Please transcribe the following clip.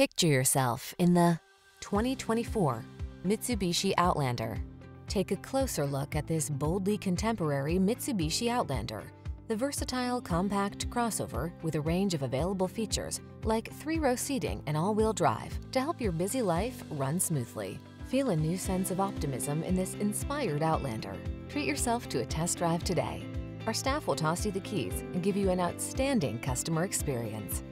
Picture yourself in the 2024 Mitsubishi Outlander. Take a closer look at this boldly contemporary Mitsubishi Outlander, the versatile compact crossover with a range of available features like three-row seating and all-wheel drive to help your busy life run smoothly. Feel a new sense of optimism in this inspired Outlander. Treat yourself to a test drive today. Our staff will toss you the keys and give you an outstanding customer experience.